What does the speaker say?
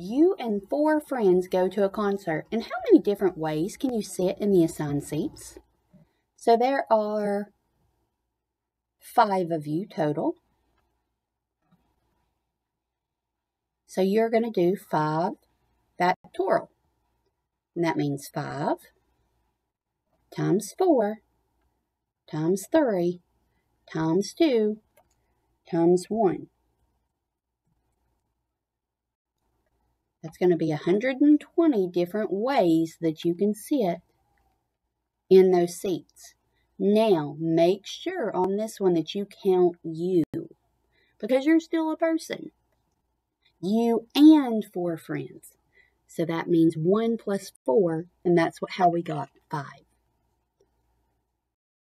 You and four friends go to a concert, and how many different ways can you sit in the assigned seats? So there are five of you total. So you're going to do 5 factorial. And that means 5 times 4 times 3 times 2 times 1. That's going to be 120 different ways that you can sit in those seats. Now, make sure on this one that you count you because you're still a person. You and four friends. So that means 1 plus 4, and that's what, how we got 5.